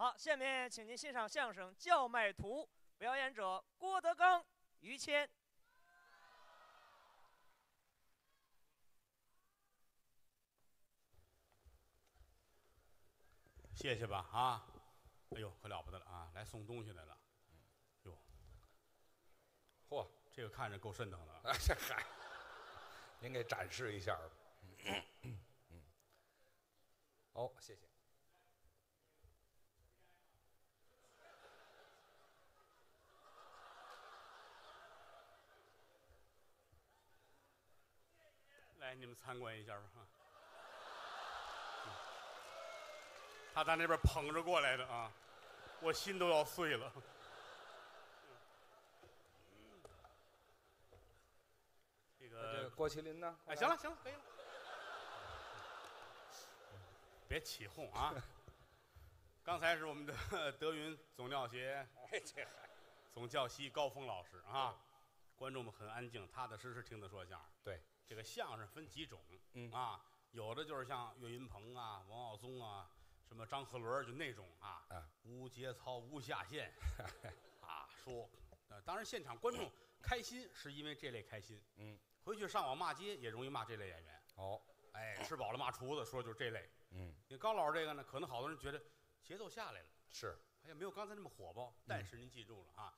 好，下面请您欣赏相声《叫卖图》，表演者郭德纲、于谦。谢谢吧啊！哎呦，可了不得了啊！来送东西来了。哟，嚯，这个看着够瘆得慌的。哎这嗨，您给展示一下吧。嗯，哦，谢谢。来，你们参观一下吧。哈嗯他在那边捧着过来的啊，我心都要碎了。这这个个，郭麒麟呢？哎，行了，行了，可以了，别起哄啊！刚才是我们的 德云总教协哎，这还总教习高峰老师啊，观众们很安静，踏踏实实听他说相声。对，这个相声分几种，嗯啊，有的就是像岳云鹏啊、王耀宗啊，什么张鹤伦就那种啊，啊无节操、无下限 啊，说，呃，当然现场观众开心是因为这类开心，嗯，回去上网骂街也容易骂这类演员，哦，哎，吃饱了骂厨子，说就是这类。嗯，你高老师这个呢，可能好多人觉得节奏下来了。是，哎呀，没有刚才那么火爆。但是您记住了啊，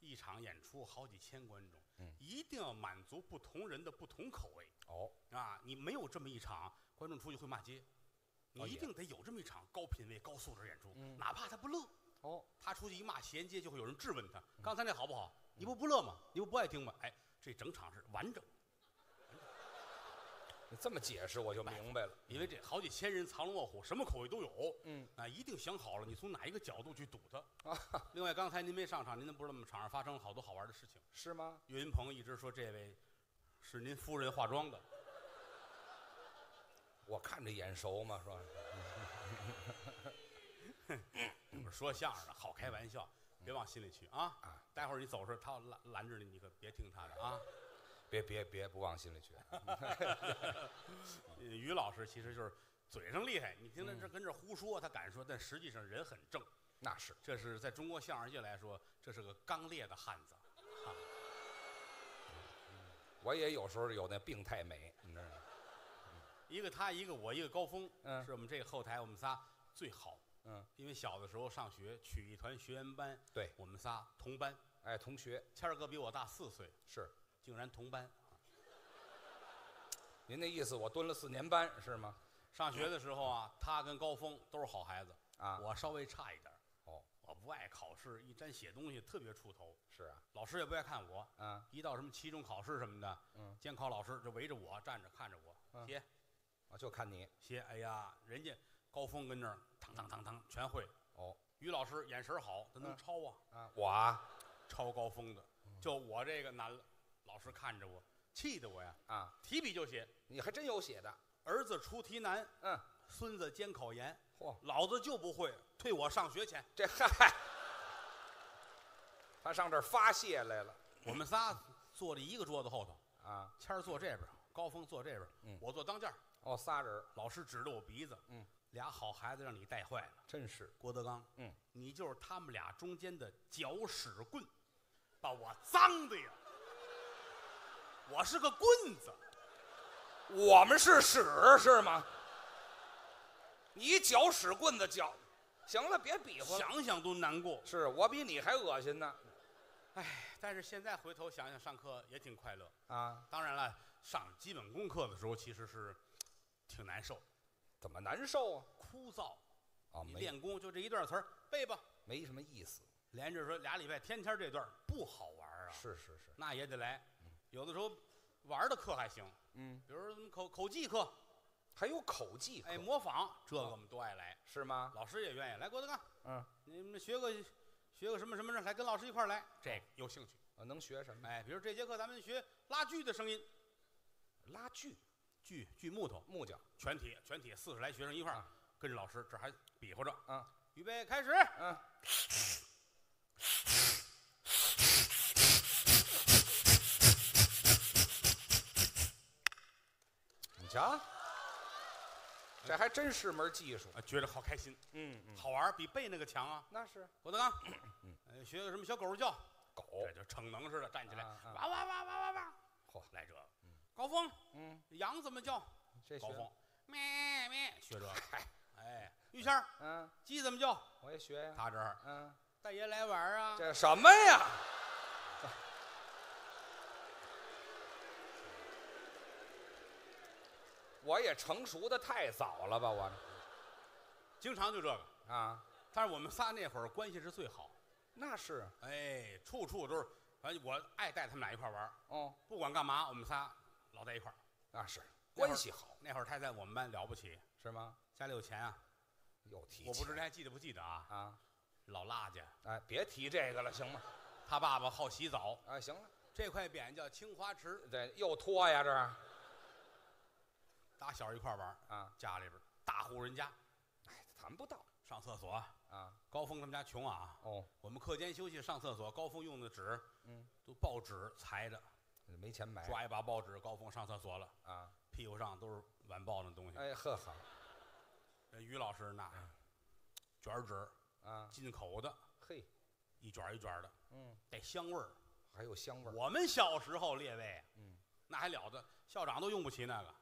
一场演出好几千观众，嗯一定要满足不同人的不同口味哦，啊！你没有这么一场，观众出去会骂街。你一定得有这么一场高品位、高素质演出，嗯哪怕他不乐，哦，他出去一骂衔接，就会有人质问他：刚才那好不好？你不不乐吗？你不不爱听吗？哎，这整场是完整，你这么解释我就明白了。因为这好几千人藏龙卧虎，什么口味都有。嗯，啊，一定想好了，你从哪一个角度去堵他。另外，刚才您没上场，您都不知道我们场上发生了好多好玩的事情。是吗？岳云鹏一直说这位是您夫人化妆的，我看着眼熟嘛，是吧？不是说相声的，好开玩笑，别往心里去啊。啊，待会儿你走时候，他要拦拦着你，你可别听他的啊。别别别，不往心里去。呃 于老师其实就是嘴上厉害，你听他嗯这跟这胡说，他敢说，但实际上人很正。那是，这是在中国相声界来说，这是个刚烈的汉子。我也有时候有那病态美，你知道吗？一个他，一个我，一个高峰，嗯是我们这个后台我们仨最好。嗯，因为小的时候上学，曲艺团学员班，对我们仨同班。哎，同学谦儿哥比我大四岁，是，竟然同班。您那意思我蹲了四年班是吗？上学的时候啊，他跟高峰都是好孩子，啊，我稍微差一点。哦，我不爱考试，一沾写东西特别出头，是啊，老师也不爱看我。嗯，一到什么期中考试什么的，嗯，监考老师就围着我站着看着我嗯写我就看你，写。哎呀，人家高峰跟那儿当当当当全会。哦，于老师眼神好，他能嗯抄啊，啊，我啊，抄高峰的。就我这个难了，老师看着我，气得我呀，啊，提笔就写。你还真有写的，儿子出题难，嗯，孙子监考严，嚯，老子就不会，退我上学钱。这嗨，他上这儿发泄来了。我们仨坐在一个桌子后头，啊，谦儿坐这边，高峰坐这边，嗯。我坐当间儿。哦，仨人儿，老师指着我鼻子，嗯，俩好孩子让你带坏了。真是，郭德纲，嗯，你就是他们俩中间的搅屎棍，把我脏的呀！我是个棍子，我们是屎是吗？你搅屎棍子搅，行了，别比划了。想想都难过。是我比你还恶心呢哎，但是现在回头想想，上课也挺快乐。啊！当然了，上基本功课的时候其实是挺难受、怎么难受啊？枯燥。啊，你练功就这一段词儿背吧，没什么意思。连着说俩礼拜，天天这段不好玩啊。是是是，那也得来。有的时候玩的课还行，嗯，比如说什么口口技课，还有口技课，哎，模仿这个我们都爱来，是吗？老师也愿意来。郭德纲，嗯，你们学个学个什么什么的，还跟老师一块儿来，这个有兴趣。啊能学什么？哎，比如这节课咱们学拉锯的声音，拉锯、锯锯木头，木匠全体全体四十来学生一块跟着老师，这还比划着，啊，预备开始。嗯，你瞧，这还真是门技术。啊，觉得好开心，嗯嗯，好玩儿，比背那个强啊。那是郭德纲，呃学个什么小狗叫，狗。这就逞能似的站起来，啊啊哇哇哇哇哇哇，嚯，来这个。高峰，嗯，羊怎么叫？这学高峰，咩咩，学这个。嗨，哎，于谦儿，嗯，鸡怎么叫？我也学呀。他这儿，嗯，大爷来玩儿啊。这什么呀？我也成熟的太早了吧？我经常就这个。啊，但是我们仨那会儿关系是最好，那是哎，处处都是，反正我爱带他们俩一块儿玩儿哦，不管干嘛，我们仨老在一块儿。那是那会儿关系好那会儿他在我们班了不起，是吗？家里有钱啊。又提我不知钱道还记得不记得啊？啊，老拉家，哎，别提这个了，行吗？他爸爸好洗澡，啊，行了，这块匾叫青花池，对又拖呀，这儿打小一块玩儿啊，家里边儿大户人家，哎，谈不到上厕所。啊。高峰他们家穷啊，哦，我们课间休息上厕所，高峰用的纸嗯，都报纸裁的，没钱买抓一把报纸，高峰上厕所了，啊。屁股上都是晚报那东西。哎呵好人于老师那卷儿纸，啊，进口的，嘿，一卷儿一卷儿的，嗯，带香味儿。还有香味儿。我们小时候，列位，嗯，那还了得，校长都用不起那个。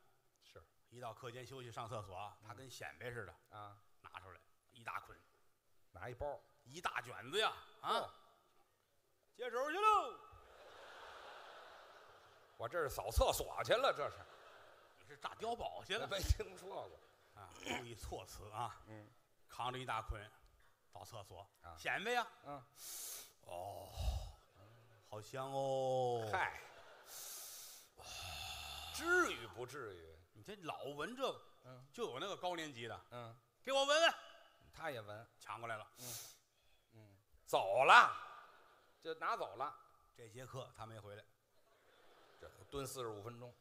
是一到课间休息上厕所，他跟显摆似的，啊，拿出来一大捆，拿一包一大卷子呀，啊哦，接手去喽！我这是扫厕所去了，这是你是炸碉堡去了没听说过。啊？注意措辞啊！嗯扛着一大捆到厕所啊显摆呀，嗯，哦，好香哦！嗨，至于不至于？你这老闻这个，嗯就有那个高年级的，嗯，给我闻闻，他也闻，抢过来了。嗯，走了，就拿走了。这节课他没回来，这蹲四十五分钟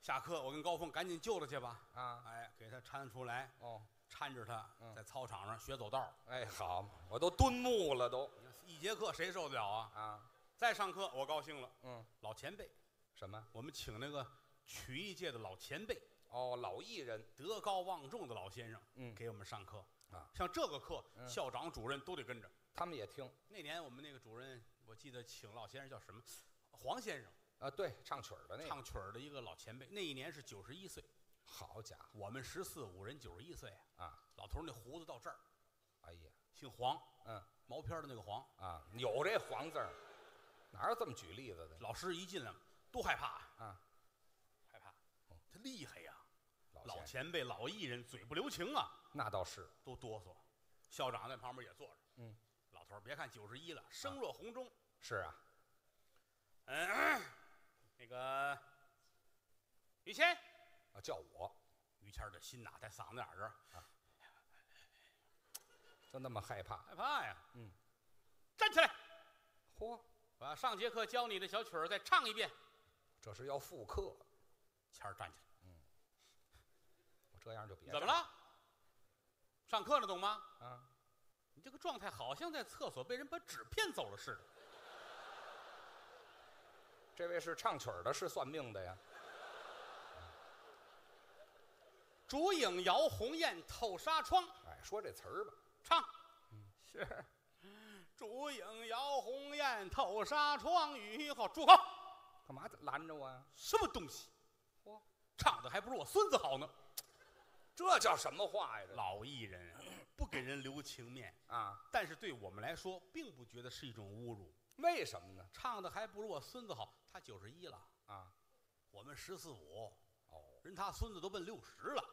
下课我跟高峰赶紧救他去吧。啊。哎，给他搀出来，哦，搀着他嗯在操场上学走道儿。哎，好嘛，我都蹲木了都一节课谁受得了啊？啊。再上课我高兴了，嗯，老前辈，什么？我们请那个曲艺界的老前辈，哦，老艺人。德高望重的老先生，嗯给我们上课啊。像这个课，嗯校长、主任都得跟着。他们也听那年我们那个主任，我记得请老先生叫什么？黄先生，啊。对，唱曲儿的那个。唱曲儿的一个老前辈。那一年是九十一岁，好家伙我们十四五人九十一岁。啊！老头儿那胡子到这儿，哎呀，姓黄，嗯毛片儿的那个黄。啊，有这黄字儿，哪有这么举例子的？老师一进来都害怕，啊，害怕，他厉害呀！老老前辈、老艺人，嘴不留情啊，那倒是。都哆嗦。校长在旁边也坐着，嗯，老头儿别看九十一了，声若洪钟。是啊，嗯，那个于谦，啊，叫我于谦的心呐，在嗓子眼儿这儿，就那么害怕。害怕呀。嗯，站起来，嚯，把上节课教你的小曲儿再唱一遍。这是要复课，谦儿站起来，我这样就别怎么了？上课呢，懂吗？啊？你这个状态好像在厕所被人把纸骗走了似的。这位是唱曲儿的，是算命的呀？烛影摇红雁透纱窗，哎，说这词儿吧。唱。是。烛影摇红雁透纱窗，雨后住口！干嘛拦着我呀？什么东西？嚯，唱的还不如我孙子好呢。这叫什么话呀？这老艺人 不给人留情面，啊？但是对我们来说，并不觉得是一种侮辱。为什么呢？唱的还不如我孙子好，他九十一了，啊？我们十四五，哦，人他孙子都奔六十了，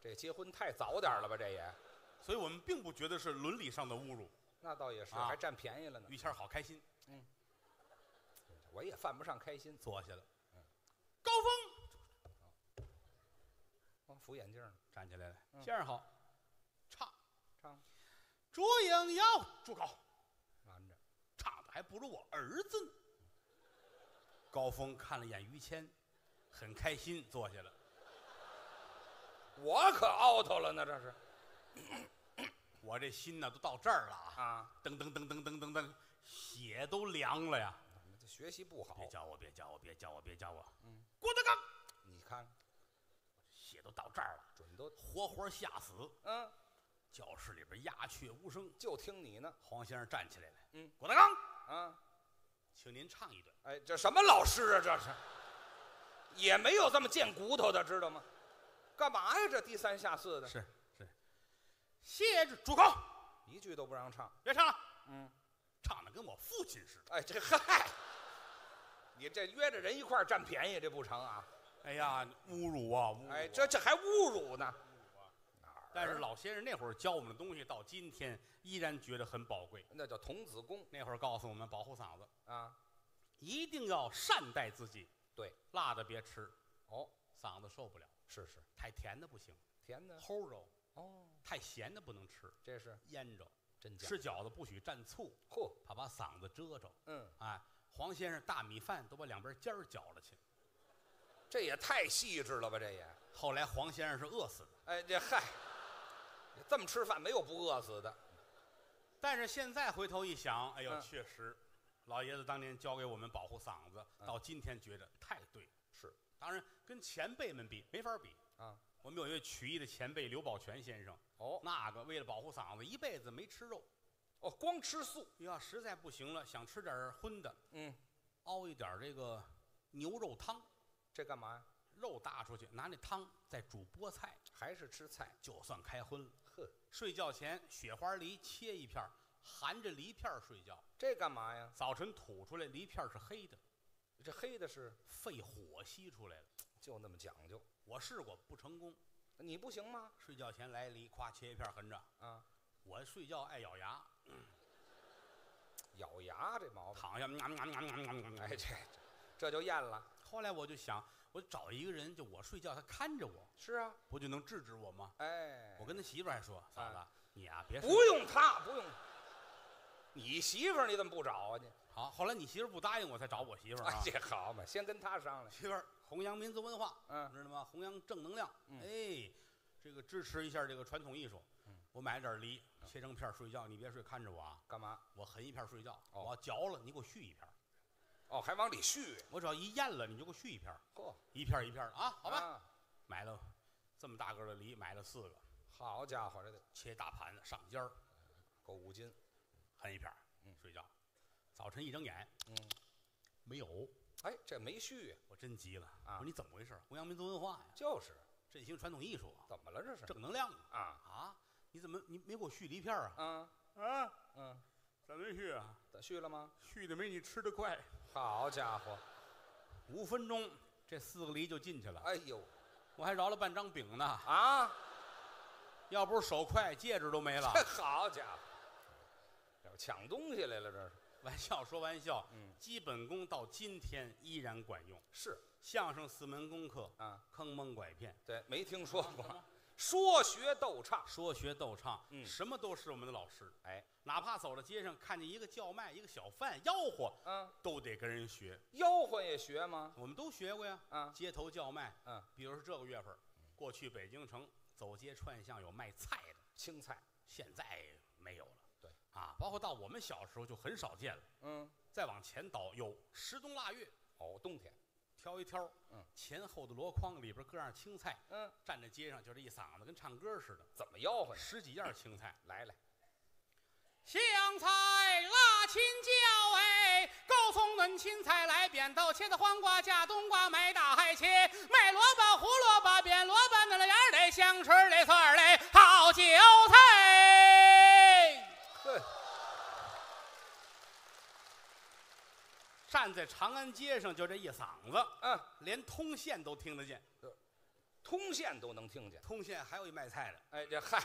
这结婚太早点了吧？这也，所以我们并不觉得是伦理上的侮辱。那倒也是，啊还占便宜了呢。于谦儿好开心，我也犯不上开心。坐下了。嗯高峰哦，扶眼镜呢，站起来了，嗯先生好，唱唱烛影摇，住口！拦着。唱的还不如我儿子呢。高峰看了眼于谦，很开心，坐下了。我可 out 了呢，这是我这心呢都到这儿了啊！啊。噔噔噔噔噔噔噔，血都凉了呀！这学习不好别，叫我，别叫我，别叫我，别叫我！嗯，郭德纲，也都到这儿了，准都活活吓死。嗯，教室里边鸦雀无声。就听你呢。黄先生站起来了，嗯，郭德纲，啊，请您唱一段。哎，这什么老师啊？这是，也没有这么贱骨头的，知道吗？干嘛呀？这低三下四的，是是，谢主住口，一句都不让唱。别唱了，嗯，唱的跟我父亲似的。哎，这嗨，你这约着人一块儿占便宜，这不成啊？哎呀，侮辱啊！侮辱啊哎，这这还侮辱呢？但是老先生那会儿教我们的东西，到今天依然觉得很宝贵。那叫童子功那会儿告诉我们保护嗓子，啊。一定要善待自己。对，辣的别吃，哦，嗓子受不了；是是，太甜的不行，甜的齁着；哦，太咸的不能吃，这是腌着。真假？吃饺子不许蘸醋，嚯，怕把嗓子遮着。嗯，哎，黄先生大米饭都把两边尖儿绞了去。这也太细致了吧？这也，后来黄先生是饿死的，哎，这嗨，这么吃饭没有不饿死的。但是现在回头一想，哎呦，嗯确实，老爷子当年教给我们保护嗓子，嗯到今天觉得太对了。是，当然跟前辈们比没法比啊。我们有一位曲艺的前辈刘宝全先生，哦那个为了保护嗓子，一辈子没吃肉。哦，光吃素。要实在不行了，想吃点儿荤的，嗯，熬一点儿这个牛肉汤，这干嘛呀？肉搭出去，拿那汤再煮菠菜，还是吃菜？就算开荤了。呵，睡觉前雪花梨切一片，含着梨片睡觉，这干嘛呀？早晨吐出来，梨片是黑的，这黑的是肺火吸出来了。就那么讲究，我试过不成功，你不行吗？睡觉前来梨，夸切一片儿含着。啊，我睡觉爱咬牙，咬牙这毛病，躺下，哎，这这就咽了。后来我就想，我找一个人，就我睡觉，他看着我，是啊，不就能制止我吗？哎，我跟他媳妇儿还说，嫂子，你啊、别睡不用他，不用。你媳妇儿你怎么不找啊你？好。后来你媳妇儿不答应我，才找我媳妇儿这好嘛，先跟他商量。媳妇儿弘扬民族文化，嗯知道吗？弘扬正能量，嗯哎，这个支持一下这个传统艺术。嗯我买了点梨，切成片儿睡觉，你别睡，看着我啊。干嘛？我横一片儿睡觉，哦我要嚼了，你给我续一片儿。哦，还往里续。我只要一咽了，你就给我续一片儿，嚯，一片儿一片儿的啊，好吧？啊买了这么大个的梨，买了四个，好家伙，这得切大盘子上尖儿，够五斤。含一片儿，嗯睡觉。早晨一睁眼嗯，没有，哎，这没续，我真急了。我啊说你怎么回事？弘扬民族文化呀，就是振兴传统艺术啊，怎么了？这是正能量啊！啊啊，你怎么你没给我续梨片儿啊？啊啊，嗯，怎么续啊？咋续了吗？续的没你吃的快，好家伙，五分钟这四个梨就进去了，哎呦我还饶了半张饼呢。啊，要不是手快，戒指都没了。这好家伙，要抢东西来了，这是玩笑说玩笑，嗯基本功到今天依然管用。是相声四门功课，啊，坑蒙拐骗，对，没听说过。说学逗唱，说学逗唱，嗯。什么都是我们的老师。哎，哪怕走到街上看见一个叫卖、一个小贩吆喝，嗯，都得跟人学。吆喝也学吗？我们都学过呀，啊，街头叫卖，嗯，比如说这个月份，过去北京城走街串巷有卖菜的，青菜，现在没有了。对，啊，包括到我们小时候就很少见了。嗯，再往前倒有十冬腊月，哦，冬天，挑一挑，嗯，前后的箩筐里边搁上青菜，嗯，站在街上就这一嗓子跟唱歌似的，怎么吆喝呢？十几样青菜。来来，香菜、辣青椒，哎，高葱、嫩青菜来扁豆，茄子、黄瓜架冬瓜，买大海茄，卖萝卜、胡萝卜、扁萝卜，那了芽儿嘞，香椿儿嘞，蒜儿嘞，好韭菜。呵，站在长安街上就这一嗓子，嗯，连通县都听得见。通县都能听见。通县还有一卖菜的，哎，这嗨，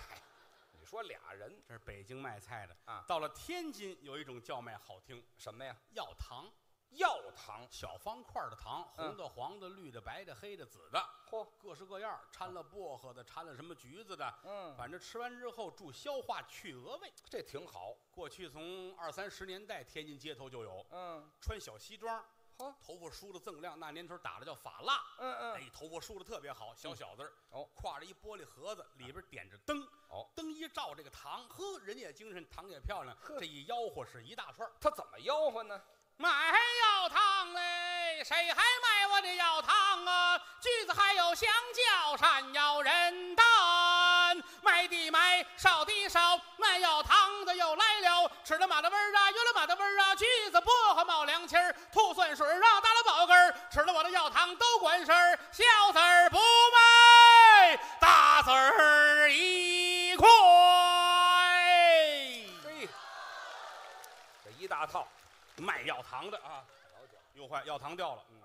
你说俩人这是北京卖菜的啊到了天津有一种叫卖好听，什么呀？药糖，药糖，小方块的糖，嗯。红的、黄的、绿的、白的、黑的、紫的，嚯，各式各样，掺了薄荷的，掺了什么橘子的，嗯，反正吃完之后助消化、去鹅胃。这挺好。过去从二三十年代，天津街头就有嗯，穿小西装，嚯，头发梳的锃亮，那年头打的叫发蜡，嗯嗯，哎，头发梳的特别好，小小子儿，哦，挎着一玻璃盒子，里边点着灯，哦，灯一照这个糖，呵，人也精神，糖也漂亮，呵。这一吆喝是一大串他怎么吆喝呢？买药糖嘞，谁还卖我的药汤啊？橘子还有香蕉，山药人丹，卖的卖，烧的烧，卖药汤的又来了，吃了嘛的味儿啊，有了嘛的味儿啊，橘子、薄荷、冒凉气儿，吐酸水儿啊，打了饱嗝儿，吃了我的药汤都管事儿，小子儿不卖，大子儿一块。嘿，这一大套，卖药糖的啊，又坏药糖掉了，嗯，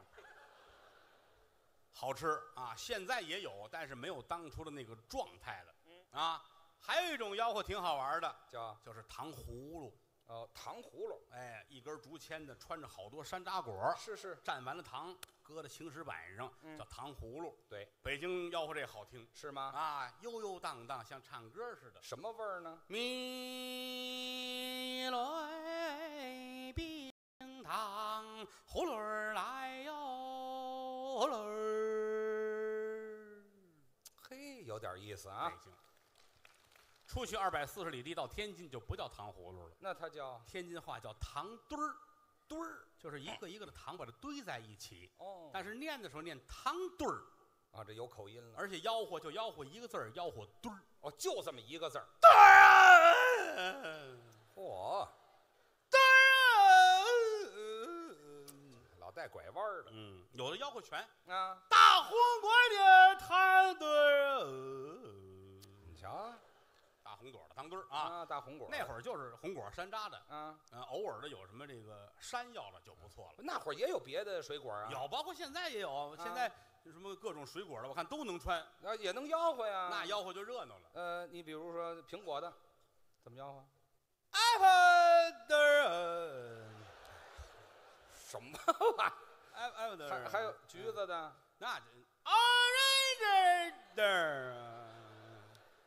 好吃啊，现在也有，但是没有当初的那个状态了，嗯啊，还有一种吆喝挺好玩的，叫就是糖葫芦，哦糖葫芦，哎，一根竹签的，穿着好多山楂果，是是，蘸完了糖，搁在青石板上，嗯叫糖葫芦。对，北京吆喝这好听是吗？啊，悠悠荡荡，像唱歌似的。什么味儿呢？米来冰糖葫芦儿来哟，葫芦儿。嘿，有点意思啊北。京，出去二百四十里地到天津就不叫糖葫芦了，那它叫天津话叫糖堆儿，堆儿就是一个一个的糖把它堆在一起。哦但是念的时候念糖堆儿，啊，这有口音了。而且吆喝就吆喝一个字儿，吆喝堆儿。哦，就这么一个字儿。堆儿嚯，堆儿老带拐弯儿的嗯，有的吆喝全。啊！大红果的糖堆儿，你瞧大红果的糖堆儿啊。啊，大红果那会儿就是红果山楂的，啊，嗯，偶尔的有什么这个山药的就不错了。那会儿也有别的水果啊，有，包括现在也有，现在什么各种水果的，我看都能穿，啊也能吆喝呀。那吆喝就热闹了。呃，你比如说苹果的，怎么吆喝？apple 什么玩意 apple 儿？还还有橘子的，那这 orange 的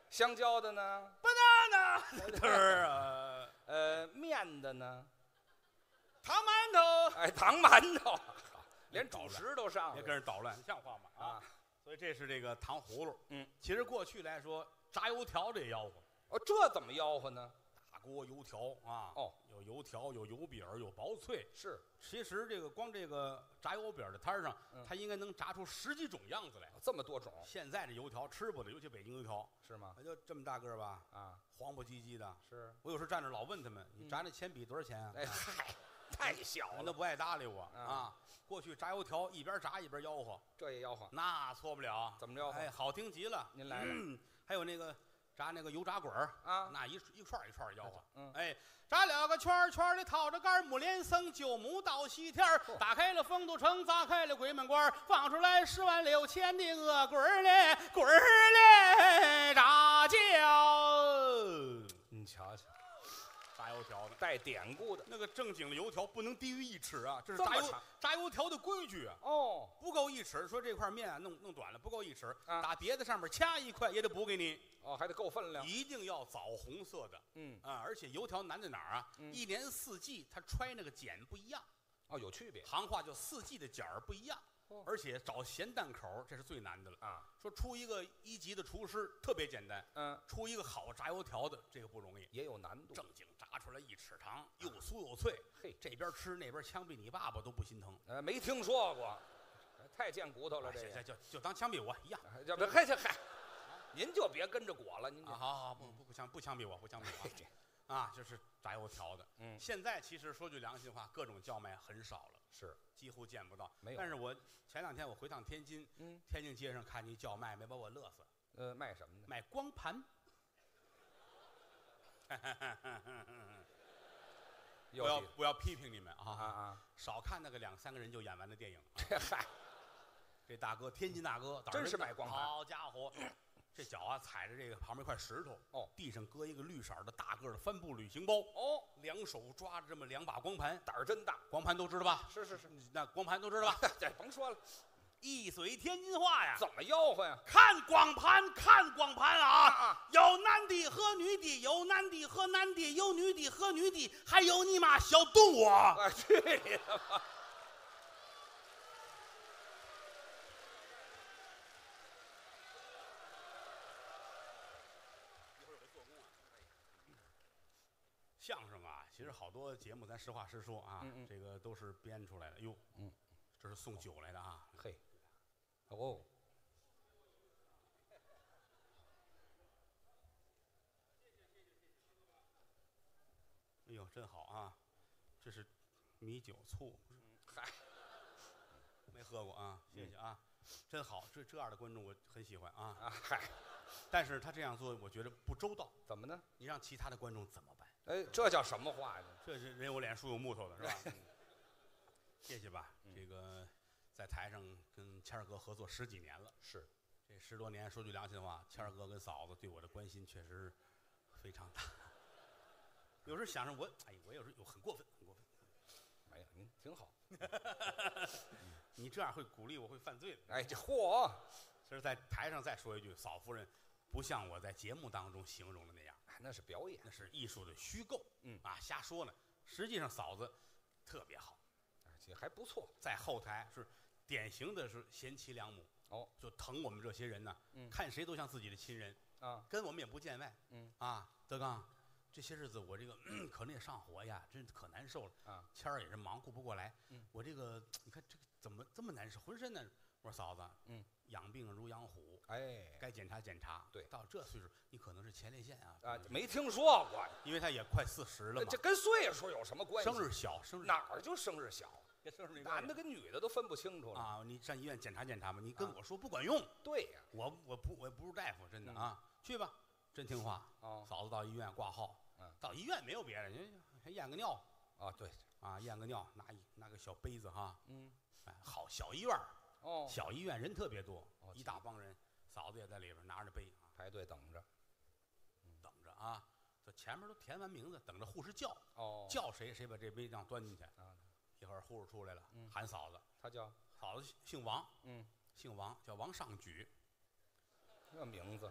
香蕉的呢？banana 的啊，呃，面的呢？糖馒头，哎，糖馒头，连主食都上了别跟人捣乱，像话吗？啊，啊！所以这是这个糖葫芦。嗯，其实过去来说，炸油条这吆喝，哦，这怎么吆喝呢？大锅油条啊，哦，有油条，有油饼，有薄脆。是其实这个光这个炸油饼的摊上，嗯它应该能炸出十几种样子来。这么多种，现在这油条吃不得，尤其北京油条，是吗？就这么大个儿吧，啊，黄不唧唧的。是。我有时候站着老问他们：“你嗯炸那铅笔多少钱啊？”哎嗨，太小了，人都不爱搭理我啊啊。过去炸油条一边炸一边吆喝，这也吆喝，那错不了。怎么吆喝？哎，好听极了。您来来嗯还有那个炸那个油炸滚儿啊那一一串儿一串儿吆喝。嗯哎，炸了个圈儿圈儿的套着杆儿，木连僧九母到西天儿打开了丰都城，砸开了鬼门关儿放出来十万六千的恶鬼儿嘞，滚儿嘞，炸叫。你瞧瞧，炸油条的，带典故的那个正经的油条不能低于一尺啊，这是炸油长炸油条的规矩啊。哦，不够一尺，说这块面啊弄弄短了不够一尺，啊打别的上面掐一块也得补给你，哦，还得够分量。一定要枣红色的嗯，啊！而且油条难在哪儿啊？嗯一年四季它揣那个碱不一样，哦，有区别行话叫四季的碱儿不一样哦，而且找咸淡口儿这是最难的了。啊。说出一个一级的厨师特别简单，嗯，出一个好炸油条的这个不容易。也有难度。正经炸出来一尺长，又酥又脆，嘿，这边吃那边枪毙你爸爸都不心疼。呃，没听说过，太贱骨头了，这个。哎就就就当枪毙我一样。哎要不嗨这嗨，您就别跟着裹了，您啊，好好不不不枪不枪毙我，不枪毙我啊！啊，就是炸油条的。嗯现在其实说句良心话，各种叫卖很少了，是，几乎见不到。没有但是我前两天我回趟天津，嗯，天津街上看见一叫卖，没把我乐死，呃，卖什么呢？卖光盘。不要不要批评你们啊啊！啊，少看那个两三个人就演完的电影。这 嗨，这大哥，天津大哥，真是大卖光盘好家伙，这脚啊踩着这个旁边一块石头，哦，地上搁一个绿色的大个的帆布旅行包，哦，两手抓着这么两把光盘，胆儿真大。光盘都知道吧？是是是，那光盘都知道吧？这甭说了，一嘴天津话呀！怎么吆喝呀？看光盘，看光盘啊！啊有男的和女的，有男的和男的，有女的和女的，还有你妈小动物啊！啊，去你的吧！相声啊，其实好多节目，咱实话实说啊，嗯嗯这个都是编出来的。哟，嗯，这是送酒来的啊。嘿，哦，哎呦，真好啊！这是米酒醋，嗨，没喝过啊，谢谢啊，真好，这这样的观众我很喜欢啊。啊嗨，但是他这样做，我觉得不周到。怎么呢？你让其他的观众怎么办？哎，这叫什么话呀？这是人有脸，树有木头的，是吧？嗯谢谢吧。这个在台上跟谦儿哥合作十几年了，是，这十多年，说句良心话，谦儿哥跟嫂子对我的关心确实非常大。有时候想着我，哎，我有时候有很过分，很过分。哎呀，您挺好。你这样会鼓励我会犯罪的。哎，这嚯，其实，在台上再说一句，嫂夫人不像我在节目当中形容的那样，哎那是表演，那是艺术的虚构，嗯啊，瞎说呢。实际上，嫂子特别好，而且还不错。在后台是典型的是贤妻良母，哦，就疼我们这些人呢，嗯看谁都像自己的亲人，啊，跟我们也不见外，嗯啊，德刚，这些日子我这个 可能也上火呀，真可难受了啊。谦儿也是忙顾不过来，嗯我这个你看这个怎么这么难受，浑身难受。我说嫂子，嗯，养病如养虎，哎，该检查检查。对到这岁数，你可能是前列腺啊，啊，没听说过，因为他也快四十了嘛这，跟岁数有什么关系？生日小，生日哪儿就生日小，跟生日没关系男的跟女的都分不清楚了。啊，你上医院检查检查吧，你跟啊。我说不管用，对呀，我我不我不是大夫，真的嗯。啊，去吧，真听话。哦。嫂子到医院挂号，嗯。到医院没有别的，你还验个尿啊，对，啊，验个尿，拿一拿个小杯子哈，嗯，哎，好小医院儿，哦，小医院人特别多哦，一大帮人，嫂子也在里边拿着杯啊，排队等着。等着啊，这前面都填完名字，等着护士叫，哦，叫谁谁把这杯让端进去。啊，一会儿护士出来了嗯，喊嫂子，她叫嫂子姓王，嗯，姓王叫王上举，这名字，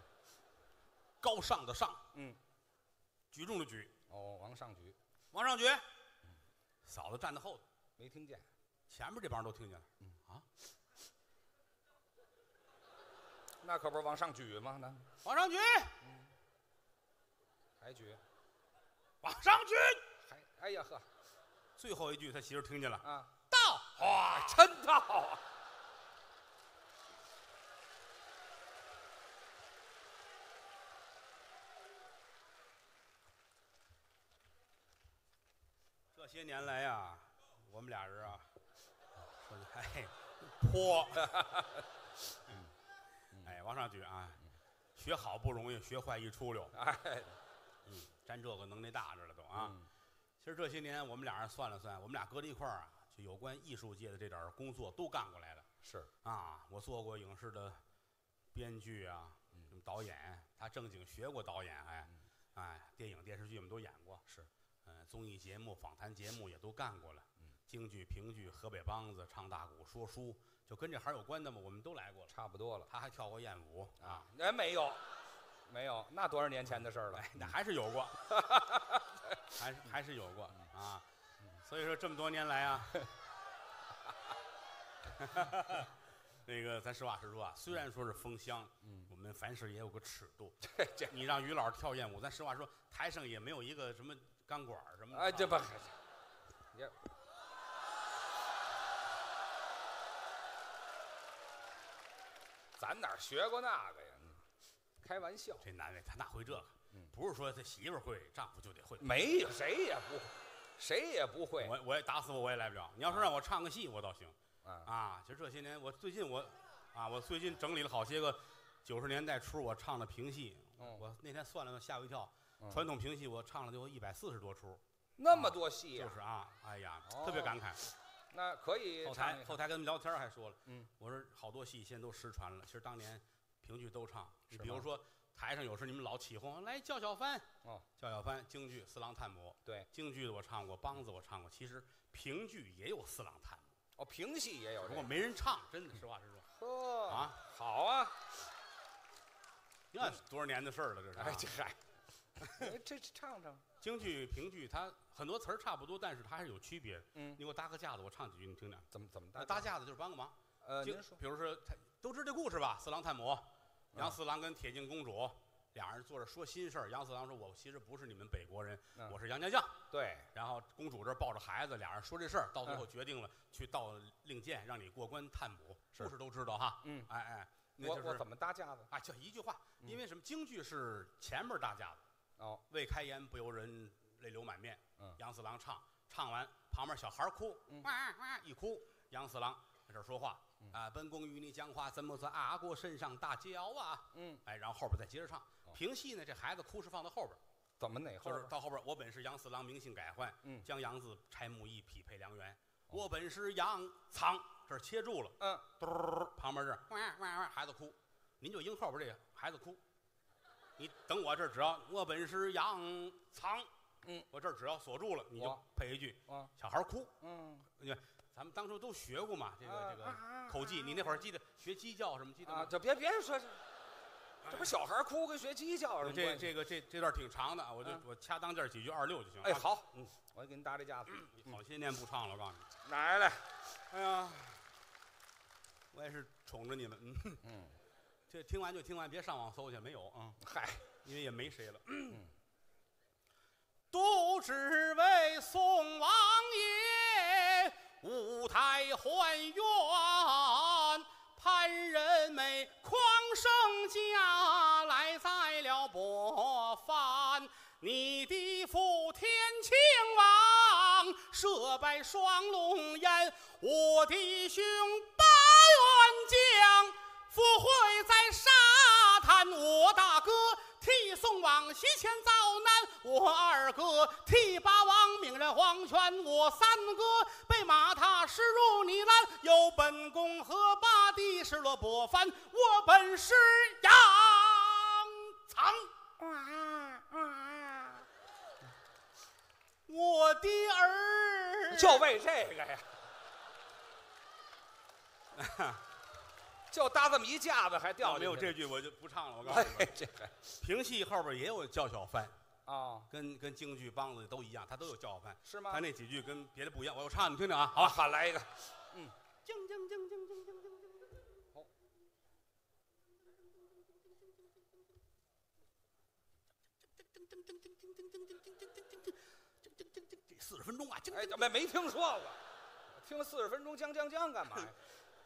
高尚的尚，嗯，举重的举，哦，王上举，王上举。嫂子站在后头，没听见。前面这帮人都听见了。嗯啊，那可不是往上举吗？那王上举，还举，王上举。还哎呀呵最后一句他媳妇听见了，啊，到，哇，真到啊！这些年来呀，我们俩人啊，哎，泼，嗯，哎，往上举啊，学好不容易，学坏一出溜，哎，嗯，沾这个能耐大着了都啊。嗯其实这些年我们俩人算了算，我们俩搁在一块儿啊，就有关艺术界的这点儿工作都干过来了是，啊。我做过影视的编剧啊，嗯什么导演，他正经学过导演，还，哎，电影电视剧我们都演过，是，嗯，综艺节目、访谈节目也都干过了，嗯京剧、评剧、河北梆子、唱大鼓、说书，就跟这行有关的嘛，我们都来过了。差不多了他还跳过艳舞啊，，哎，没有，没有，那多少年前的事儿了哎，？那还是有过，还是还是有过啊。所以说这么多年来啊，那个咱实话实说啊，虽然说是封箱，嗯我们凡事也有个尺度。这这，你让于老师跳艳舞，咱实话说，台上也没有一个什么钢管儿什么的。哎，这不啊，也，咱哪儿学过那个呀？开玩笑，这难为他哪会这个？嗯不是说他媳妇儿会，丈夫就得会。没有，谁也不会，谁也不会。我我也打死我我也来不了。你要说让我唱个戏，我倒行啊，啊。其实这些年，我最近我啊，我最近整理了好些个九十年代初我唱的评戏。嗯我那天算了算，吓我一跳。嗯传统评戏我唱了就有一百四十多出，那么多戏呀就是啊，哎呀，哦特别感慨。那可以后台后台跟他们聊天还说了，嗯，我说好多戏现在都失传了。其实当年评剧都唱，你是比如说台上有时你们老起哄来叫小帆，哦，叫小帆，京剧四郎探母，对，京剧的我唱过，梆子我唱过，其实评剧也有四郎探母，哦，评戏也有不过个。没人唱，真的实话实说。呵。啊，好啊，你看多少年的事儿了，这是啊。哎，这嗨，哎这这唱唱，京剧、评剧，它很多词儿差不多，但是它还是有区别的。嗯。你，给我搭个架子，我唱几句，你听听。怎么怎么搭搭架子就是帮个忙。呃，京您说。比如说，他都知道这故事吧？四郎探母，啊杨四郎跟铁镜公主，俩人坐着说心事儿。杨四郎说：“我其实不是你们北国人，嗯我是杨家将。对，”然后公主这抱着孩子，俩人说这事儿，到最后决定了去到令箭，让你过关探母。是故事都知道哈。嗯哎哎，那就是我我怎么搭架子？啊，就一句话，嗯因为什么？京剧是前面搭架子，哦，未开言不由人泪流满面。嗯杨四郎唱，唱完旁边小孩哭，嗯哇哇一哭，杨四郎在这儿说话嗯啊，本宫与你讲话，怎么在阿哥身上大叫啊？嗯，哎，然后后边再接着唱哦。评戏呢，这孩子哭是放到后边，怎么哪后边？就是到后边，我本是杨四郎，名姓改换，嗯将杨字拆木易，匹配良缘。我本是杨藏，这儿切住了，嗯，嘟儿旁边这儿哇哇哇，孩子哭，您就应后边这个孩子哭。你等我这儿只要我本是杨藏，嗯，我这儿只要锁住了，你就我配一句啊，小孩哭。嗯，咱们当初都学过嘛，这个这个啊口技，你那会儿记得学鸡叫什么记得啊，吗？这别别说这，这不小孩哭跟学鸡叫有什么这关系？这个这这段挺长的，我就嗯我掐当间儿几句二六就行。哎，啊，好，嗯，我给您搭这架子，好些年不唱了，我告诉你。哪来来？哎呀，我也是宠着你们，嗯，嗯，这听完就听完，别上网搜去，没有啊，嗨，因为也没谁了。嗯都只为宋王爷舞台还原，潘仁美匡圣驾来在了博范，你的父天庆王设拜双龙宴，我的兄八员将赴会在沙滩，我大哥替宋王西迁遭难，我二哥替八王命人黄泉，我三哥被马踏尸入泥烂，有本宫和八弟失落伯藩，我本是杨藏。我的儿就为这个呀，就搭这么一架子，还掉要没有这句我就不唱了。我告诉你哎，，这个评戏后边也有叫小番，啊，跟跟京剧梆子都一样，他都有叫小番。是吗他？那几句跟别的不一样，我我唱你听听啊，好，好来一个，铮铮铮铮铮铮铮铮。好。这四十分钟啊，铮哎，铮怎么没听说过？听四十分钟将将将干嘛呀？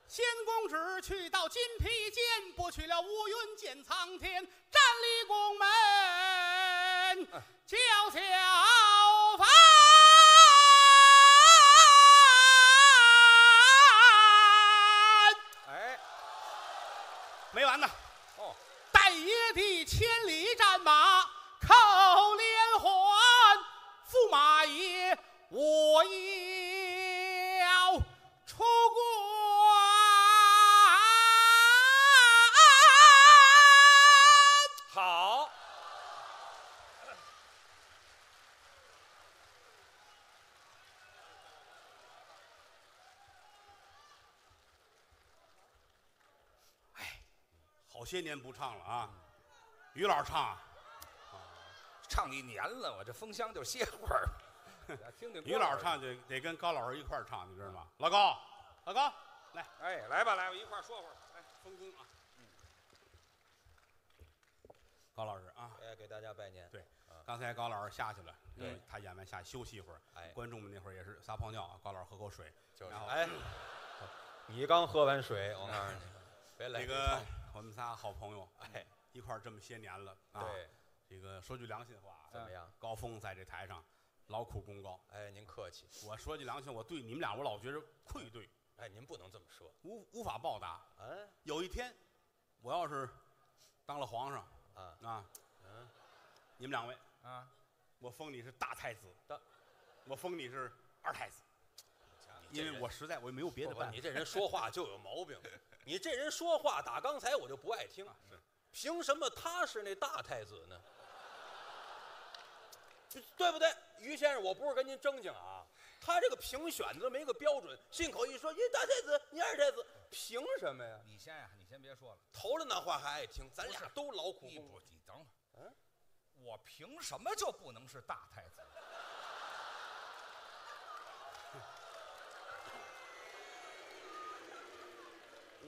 先公只去到金披间，拨去了乌云见苍天，站立宫门哎。叫小凡，哎，没完呢。哦，带爷的千里战马扣连环，驸马爷我要些年不唱了啊，于老师唱啊，唱一年了，我这封箱就歇会儿。听听于老师，唱就得跟高老师一块儿唱，你知道吗？老高，老高，来，哎，来吧，来吧，一块儿说会儿。来封功啊。高老师啊，哎，给大家拜年。对啊，刚才高老师下去了，对他演完下去休息一会儿。哎观众们那会儿也是撒泡尿啊，高老师喝口水。就是然后哎，你刚喝完水，我告诉你，别来那个我们仨好朋友，哎，一块儿这么些年了啊。对，这个说句良心话，怎么样？高峰在这台上劳苦功高。哎，您客气。我说句良心，我对你们俩我老觉着愧对，哎，您不能这么说。无无法报答。哎，有一天，我要是当了皇上啊，啊，嗯，你们两位，啊，我封你是大太子大，我封你是二太子，因为我实在我也没有别的办法。你这人说话就有毛病。你这人说话打刚才我就不爱听。是，凭什么他是那大太子呢？对不对，于先生？我不是跟您争竞啊，他这个评选的没个标准，信口一说，你大太子，你二太子，凭什么呀？你先呀，你先别说了。头了那话还爱听，咱俩都劳苦你不你等会儿。嗯，我凭什么就不能是大太子？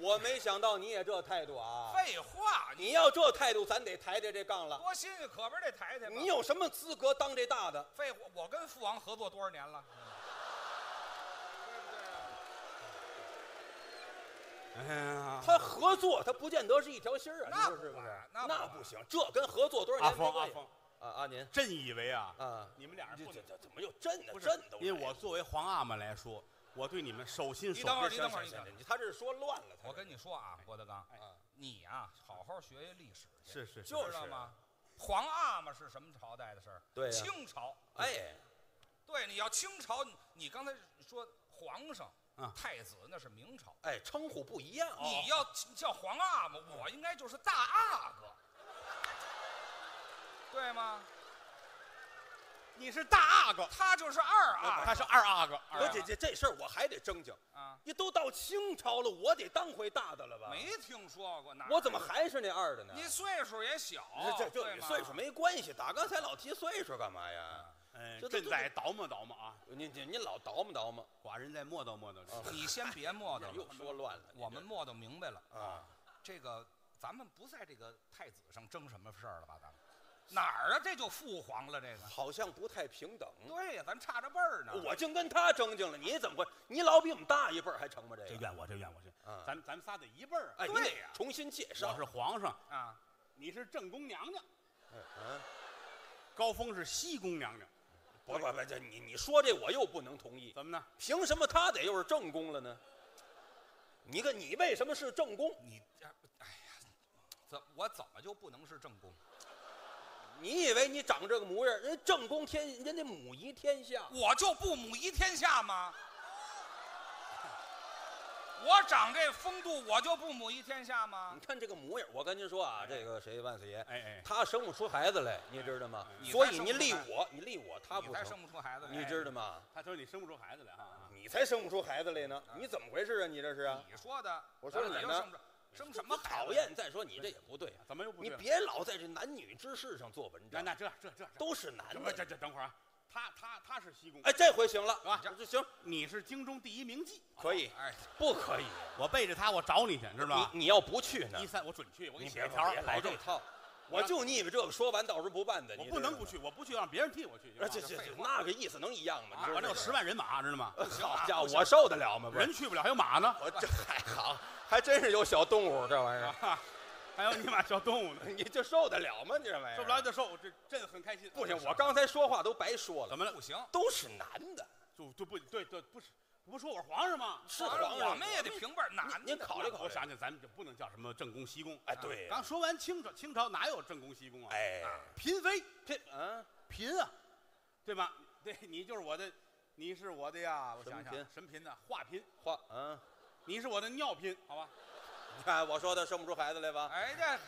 我没想到你也这态度啊！废话，你你要这态度，咱得抬抬这杠了。多新鲜，可不是得抬抬吗？你有什么资格当这大的？废话，我跟父王合作多少年了？对不对啊？哎呀，他合作，他不见得是一条心儿啊，那你说是不是？那那不行，这跟合作多少阿峰阿年没关系峰，啊啊！您真以为啊，啊，你们俩人这这怎么又朕呢？不是震都。因为我作为皇阿玛来说，我对你们手心手你等会儿，背你等会儿，你等会儿。你他这是说乱了。他我跟你说啊，郭德纲，啊，你呀，好好学学历史去，是是是，就是知道吗？皇阿玛是什么朝代的事儿？对呀清朝。哎，对，你要清朝，你你刚才说皇上、啊太子那是明朝，哎，称呼不一样。你要叫皇阿玛，我应该就是大阿哥，对吗？你是大阿哥，他就是二阿哥他是二阿哥，二不，阿哥这这这事儿我还得正经。啊，你都到清朝了，我得当回大的了吧？没听说过哪？我怎么？还是那二的呢？你岁数也小，这这这对吗与岁数没关系，打刚才老提岁数干嘛呀？哎，这这朕在叨磨叨磨啊，你你你老叨磨叨磨，寡人在磨叨磨叨。啊你先别磨叨又了，说乱了。你我们磨叨明白了。这啊，这个咱们不在这个太子上争什么事儿了吧？咱们哪儿啊？这就父皇了，这个。好像不太平等。对呀，咱差着辈儿呢。我净跟他争竞了，你怎么会？你老比我们大一辈儿还成吗？这个？这怨我，这怨我，这啊咱咱们仨得一辈儿啊。哎，你对得呀重新介绍。我是皇上，啊，你是正宫娘娘，嗯，高峰是西宫娘娘，不不不，这你你说这我又不能同意。怎么呢？凭什么他得又是正宫了呢？你个你为什么是正宫？你这，哎呀，怎我怎么就不能是正宫？你以为你长这个模样，人正宫天，人家母仪天下。我就不母仪天下吗？我长这风度，我就不母仪天下吗你？看这个模样，我跟您说啊，这个谁万岁爷，哎哎，他生不出孩子来，你知道吗？你所以你立我，你立我，他不才生不出孩子来，你知道吗？他说你生不出孩子来啊。你才生不出孩子来呢，你怎么回事啊？你这是啊？你说的，我说的哪呢又生不出生什么孩子讨厌！再说你这也不对啊，怎么又不对了？你别老在这男女之事上做文章，那那这这这这都是男的这的。这等会儿啊，他他他是西宫，哎，这回行了啊这行你是京中第一名妓，可以，哎，不可以？我背着他我找你去，知道吗？你你要不去呢一？三我准去，我给你写一条来保证。这套，我就腻歪这个，说完到时候不办的，我不能不去，我不去让别人替我去。啊，这这这那个意思能一样吗？你知道吗我这有十万人马，知道吗？好 家伙，我受得了吗？人去不了，还有马呢，我这还好，还真是有小动物这玩意儿，还有你妈小动物呢，你这受得了吗？你这玩意儿受不了就受，这朕很开心。不行，我刚才说话都白说了，怎么了？不行，都是男的，就就不对对不是不说我是皇上吗？是皇皇上我们也得平辈儿男的。您考虑考虑我想想，咱们就不能叫什么正宫西宫。哎，对，刚说完清朝，清朝哪有正宫西宫啊？哎，嫔妃嫔嗯，嫔啊，对吧？对你就是我的，你是我的呀。我想想什么嫔，什么嫔呢？画嫔，画嗯，你是我的尿嫔，好吧？你看我说的生不出孩子来吧？哎，这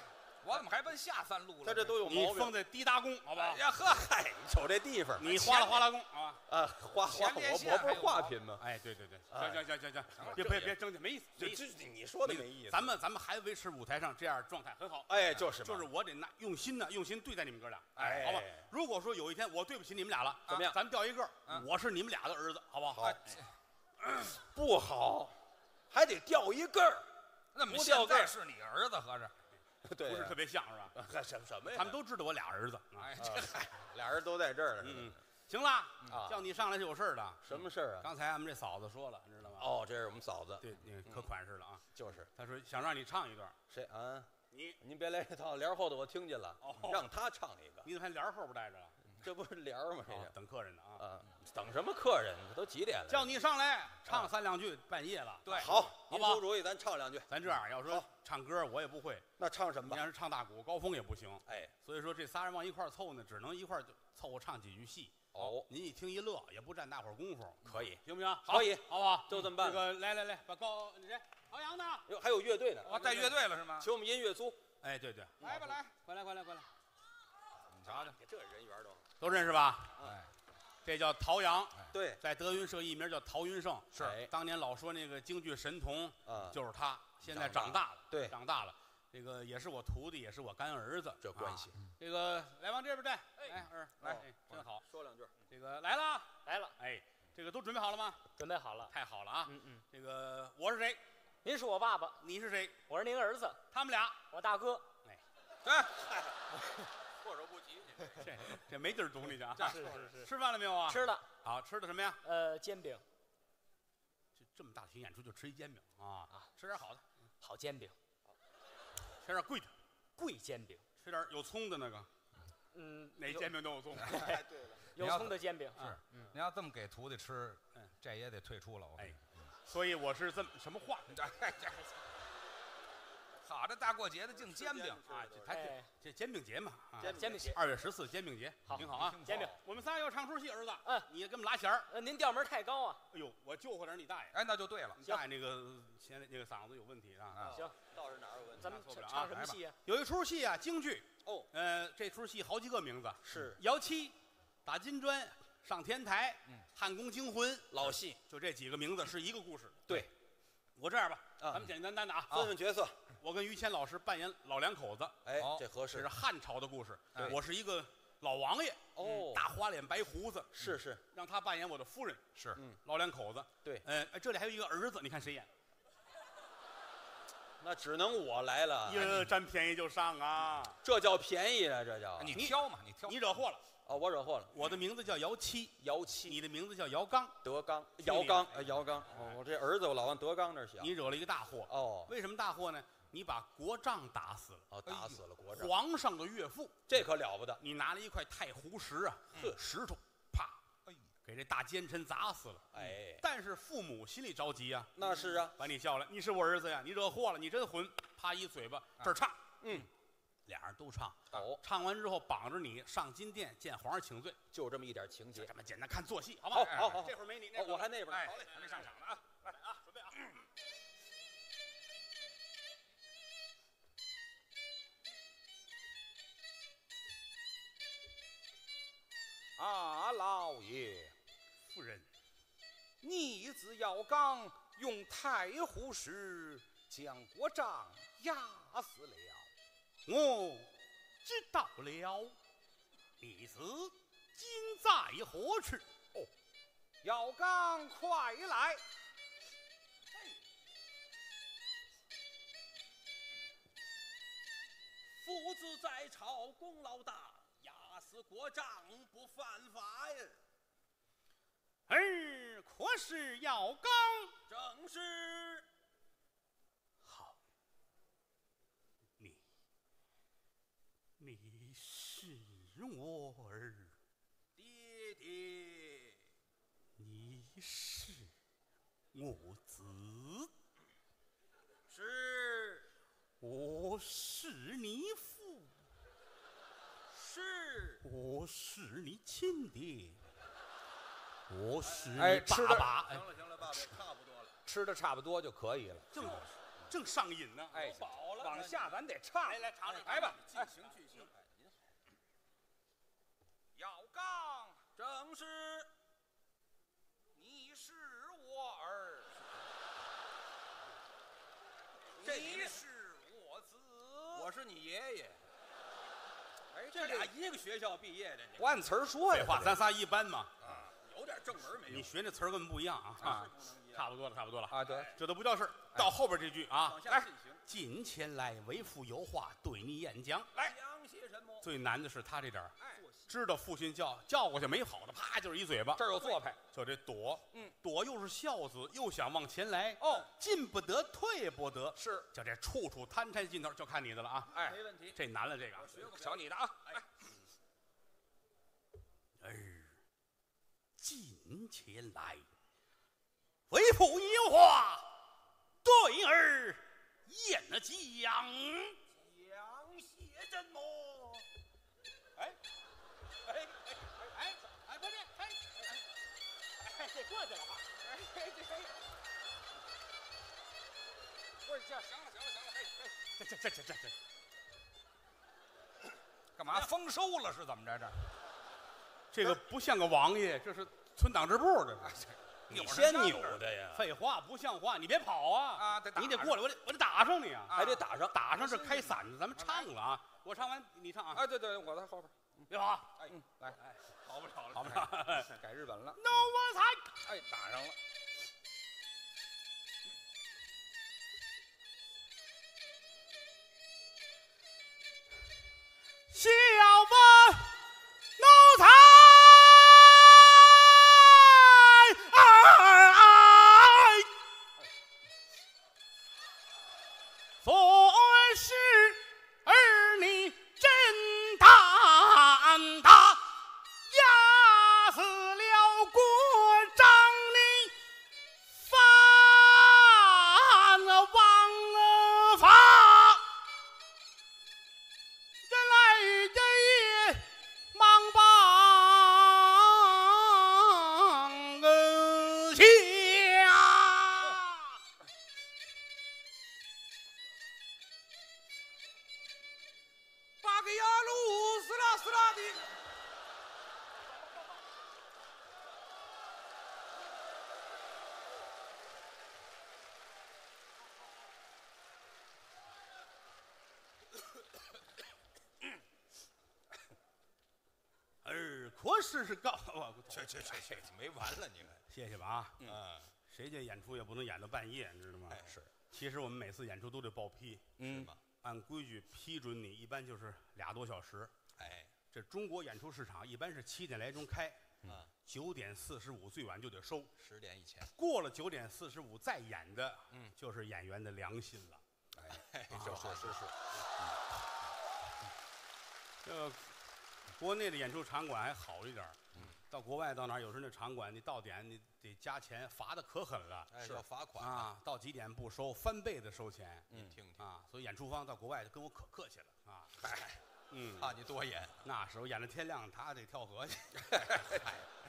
我怎么还奔下三路了？他这都有你毛病。封在滴答宫，好吧哎？呀呵，嗨，你瞅这地方，你哗啦哗啦宫，好吧？啊，花花前列我我不是画品吗？哎，对对对，哎行行行行行，别别别争去，没意思，没这意思。这你说的没意思。咱们咱们还维持舞台上这样状态很好。哎，就是嘛就是我得拿用心呢，用心对待你们哥俩，哎好吧？如果说有一天我对不起你们俩了，怎么样咱们调一个啊，我是你们俩的儿子，好不好？好哎不好，还得掉一个儿。那么不掉个儿现在是你儿子合着？对，不是特别像是吧？还什什么呀？他们都知道我俩儿子。啊 哎，啊这嗨，俩人都在这儿了，嗯，行了，啊叫你上来是有事儿的。什么事儿啊？刚才俺们这嫂子说了，你知道吗？，哦，这是我们嫂子，对，你可款式了啊。就是她说想让你唱一段，谁啊？你您别来这套帘儿后头，我听见了哦，让他唱一个，你怎么还帘儿后边带着啊？这不是帘儿吗？这哦是等客人呢啊。啊，等什么客人？都几点了？叫你上来唱三两句，半夜了。对好，好不好您出主意，咱唱两句。咱这样，要说唱歌我也不会，那唱什么吧？你要是唱大鼓，高峰也不行。哎，所以说这仨人往一块凑呢，只能一块就凑合唱几句戏。哦，您一听一乐，也不占大伙儿功夫，可以，行不行？可以好不好？就这么办这个来来来，把高你谁？朝阳呢？哟，还有乐队呢，我带乐队了是吗？请我们音乐组。哎，对对，来吧来，快来快来快来，你瞧瞧，这人缘都都认识吧？哎，这叫陶阳，对，在德云社艺名叫陶云胜。是哎当年老说那个京剧神童啊，就是他，现在长长大了，对长大了。这个也是我徒弟，也是我干儿子，这关系啊。这个来往这边站，哎二来真好。说两句。这个来了，来了，哎，这个都准备好了吗？准备好了。太好了啊！嗯嗯，这个我是谁？您是我爸爸，你是谁？我是您儿子，他们俩，我大哥。哎，措手不及。这这没地儿堵你去啊！是是是，吃饭了没有啊？吃了，好吃的什么呀？呃，煎饼，这这么大型演出就吃一煎饼啊？吃点好的，好煎饼，吃点贵的，贵煎饼，吃点有葱的那个，嗯，哪煎饼都有葱。哎，对了，有葱的煎饼，啊。是，你要这么给徒弟吃嗯，这也得退出了。所以我是这么什么话，哎 这好这大过节的净煎饼，啊？这他这哎，这煎饼节嘛啊！煎煎饼节，二月十四煎饼节，好挺好啊。煎饼，我们仨要唱出戏，儿子，嗯，你给我们拉弦儿。呃，您调门太高啊，哎呦，我救活点你大爷，哎，那就对了。你大爷那个现在那个嗓子有问题啊。啊。行，倒是哪儿有问题？咱们受不了啊唱什么来吧。戏啊？有一出戏啊，京剧。哦，呃，这出戏好几个名字，是。姚七打金砖上天台，嗯。汉宫惊魂，老戏，就这几个名字是一个故事。对，我这样吧，啊咱们简简单单的啊，分分角色。我跟于谦老师扮演老两口子，哎哦，这合适这是。汉朝的故事对，我是一个老王爷，哦，大花脸白胡子，是是，让他扮演我的夫人，是嗯老两口子。对这里还有一个儿子，你看谁演？那只能我来了。呀，占便宜就上啊！这叫便宜啊，这叫你挑嘛，你挑。你惹祸了。哦，我惹祸了。我的名字叫姚七，姚七、你的名字叫姚刚，德刚、姚刚、呃姚刚。哦，我这儿子我老往德刚那儿想你。惹了一个大祸。哦为什么大祸呢？你把国丈打死了，哦，打死了国丈，皇上的岳父，这可了不得。你拿了一块太湖石啊，呵石头，啪，哎，给这大奸臣砸死了。哎，但是父母心里着急啊，那是啊。把你叫来，你是我儿子呀，你惹祸了，你真混，啪一嘴巴，这儿唱，嗯，俩人都唱，哦，唱完之后绑着你上金殿见皇上请罪，就这么一点情节。这么简单，看做戏，好不？好哎好好这会儿没你，哦那，我还那边好嘞，还没上场呢啊，来啊，准备啊。啊，老爷，夫人，逆子要刚用太湖石将国丈压死了。我知道了，你子今在何处？姚刚，快来！父子在朝，功劳大，压死国丈不犯法呀。儿可是姚刚？正是。好，你，你是我儿，爹爹，你是我子，是我是你父，是，我是你亲爹，我是哎你吃的爸爸。哎行了行了，爸爸，差不多了。吃的差不多就可以了。正正上瘾呢。哎，饱了往下咱得唱。来来尝尝，来吧。进行剧情。哎，您正是。你是我儿，这你是我子。我是你爷爷。哎，这俩一个学校毕业的，你不按词儿说呀。话，咱仨一般嘛。有点正门没有？你学那词儿根本不一样啊！啊差不多了，差不多了。啊，对，这都不叫事儿。到后边这句啊往，下来进，前来，为父有话对你演讲。来讲些什么？最难的是他这点儿，哎，知道父亲叫叫过去没好的，啪就是一嘴巴。这儿有做派。就这躲，嗯，躲又是孝子，又想往前来，哦，进不得，退不得，是，就这处处贪怛劲头，就看你的了啊！哎，没问题。这难了，这个。瞧你的啊，哎，儿近前来，为父一话对儿演了讲。讲些什么？哎，哎哎哎哎，不是，哎哎，这过去了啊！哎，这这不是这行了行了行了，哎哎，这这这这这这，干嘛丰收了是怎么着这？这个不像个王爷，这是村党支部的。你先扭的呀？废话，不像话！你别跑啊！啊，得打你得过来，我得我得打上你啊！还得打上。打上是开伞子，咱们唱了啊！我唱完你唱啊！哎，对对，我在后边。你好，哎，来，哎，跑不成了，跑不了，改日本了，no one，哎，打上了。需要吗？no time。儿可是是高，我。去去去去，没完了，你们，谢谢吧啊！嗯，谁家演出也不能演到半夜，你知道吗？哎是，其实我们每次演出都得报批，嗯，按规矩批准你，一般就是俩多小时。哎，这中国演出市场一般是七点来钟开，啊，九点四十五最晚就得收。十点以前，过了九点四十五再演的，嗯，就是演员的良心了。哎，是是是是，这个国内的演出场馆还好一点儿嗯，到国外到哪儿，有时候那场馆你到点你得加钱，罚的可狠了。哎，是。要罚款，啊！到几点不收，翻倍的收钱。你听听，啊！所以演出方到国外就跟我可客气了啊。嗨，嗯，怕你多演，那时候演到天亮，他得跳河去。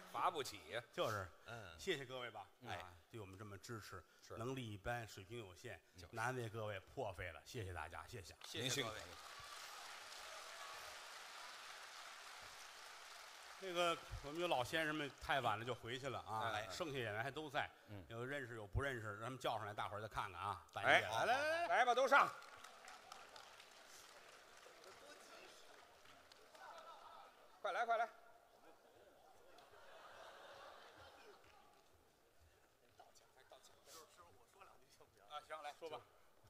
罚不起。呀。就是，嗯，谢谢各位吧，哎。啊，对我们这么支持，是。能力一般，水平有限，难为各位破费了，谢谢大家，谢谢。您幸福，那个我们有老先生们太晚了就回去了啊，哎剩下演员还都在，嗯有认识有不认识，让他们叫上来，大伙儿再看看啊。半哎夜来来来来，来吧，都上。快来快来！啊，行，来说吧。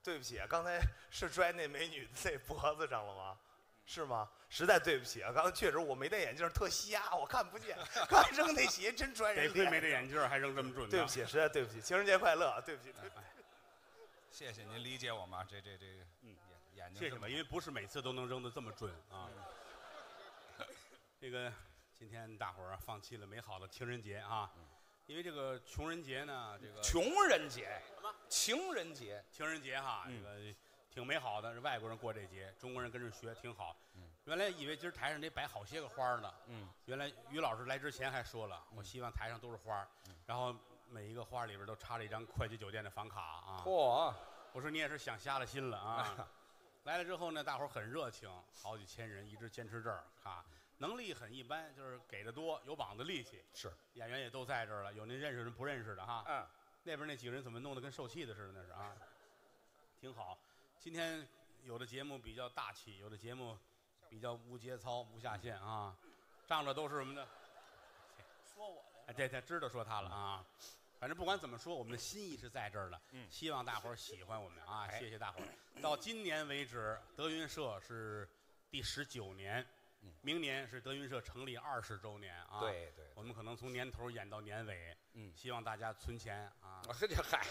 对不起，啊刚才是拽那美女那脖子上了吗？是吗？实在对不起啊，刚才确实我没戴眼镜，特瞎，我看不见。刚扔那鞋真拽人得亏没脸。戴眼镜儿，还扔这么准呢。对不起，实在对不起，情人节快乐！啊对不起，对不起。哎，谢谢您理解我嘛，这这这个，嗯眼眼睛谢谢吧，这么因为不是每次都能扔得这么准啊。这个今天大伙儿放弃了美好的情人节啊，因为这个穷人节呢，这个穷人节，情人节，情人节哈，这个挺美好的，是外国人过这节，中国人跟着学挺好。原来以为今儿台上得摆好些个花呢，嗯，原来于老师来之前还说了，我希望台上都是花儿，然后每一个花里边都插了一张快捷酒店的房卡啊。嚯，我说你也是想瞎了心了啊！来了之后呢，大伙儿很热情，好几千人一直坚持这儿啊。能力很一般，就是给的多，有膀子力气。是，演员也都在这儿了，有您认识的，人不认识的哈。嗯，那边那几个人怎么弄得跟受气的似的？那是啊，挺好。今天有的节目比较大气，有的节目比较无节操、无下限啊。仗着都是什么的，说我的，哎，对对，知道说他了啊。反正不管怎么说，我们的心意是在这儿的。嗯希望大伙儿喜欢我们啊！哎谢谢大伙儿。到今年为止，德云社是第十九年，明年是德云社成立二十周年啊。，对对，我们可能从年头演到年尾。嗯希望大家存钱啊，我这嗨，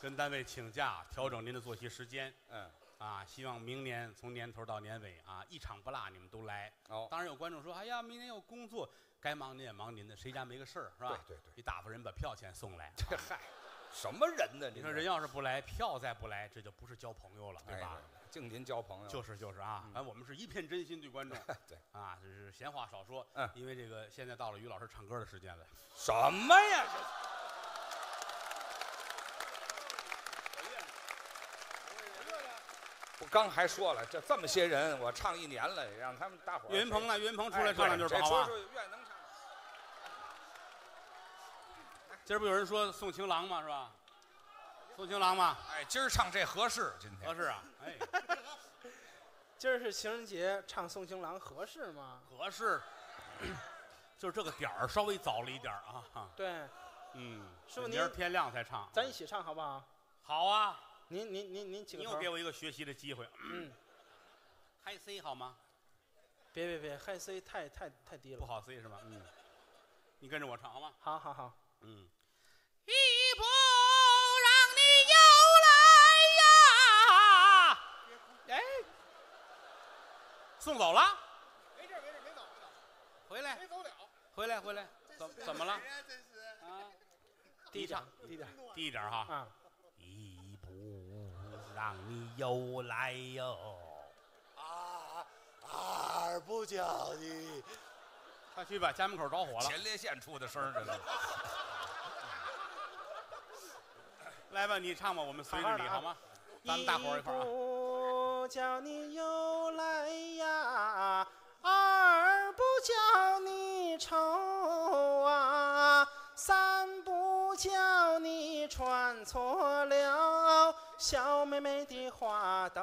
跟单位请假，调整您的作息时间嗯，啊。希望明年从年头到年尾啊，一场不落，你们都来。哦，当然有观众说：“哎呀，明年有工作，该忙您也忙您的，谁家没个事儿是吧？”对对对你打发人把票钱送来。这 嗨，什么人呢？你说人要是不来，票再不来，这就不是交朋友了，对对吧？？敬您交朋友，就是就是啊，反正我们是一片真心对观众 对，啊，就是闲话少说。嗯因为这个现在到了于老师唱歌的时间了。什么呀？我刚还说了，这这么些人，我唱一年了，让他们大伙儿岳云鹏呢？岳云鹏出来哎唱两句好吧这？说说愿能唱，今儿不有人说送情郎吗？是吧？送情郎吗？哎，今儿唱这合适，今天合适啊，哎，今儿是情人节，唱送情郎合适吗？合适。就是这个点儿稍微早了一点儿啊，对，嗯，师傅您明儿天亮才唱，咱一起唱好不好？好啊，您您您您起个头你又给。我一个学习的机会，嗯，嗨 C 好吗？别别别，嗨 C 太太太低了。不好 C 是吧？嗯，你跟着我唱好吗？好好好，嗯，一不让你又来呀！哎，送走了？没事没事没走没走回来，没走了，回来，回来，怎怎么了？啊，低点 低一点低一点哈。啊！让你又来哟。啊，二不叫你。快去吧，家门口着火了。前列腺出的声儿，这都。来吧，你唱吧，我们随着你好吗？咱们大伙儿一块儿啊。不叫你又来呀，二不叫你愁啊，三不叫你穿错了小妹妹的花兜